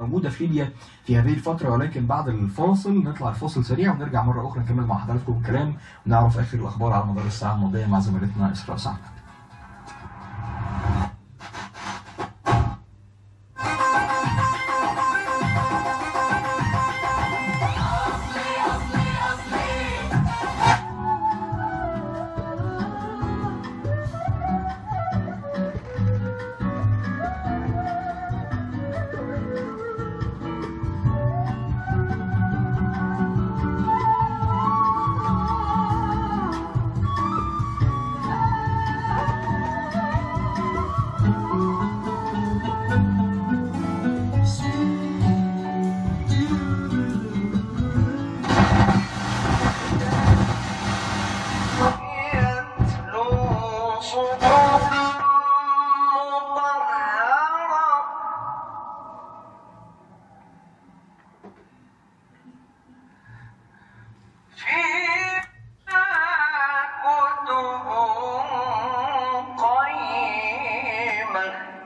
موجودة في ليبيا في هذه الفترة ولكن بعد الفاصل نطلع الفاصل سريع ونرجع مرة أخرى نكمل مع حضراتكم الكلام ونعرف آخر الأخبار على مدار الساعة الماضية مع زميلتنا إسراء سعد. sabe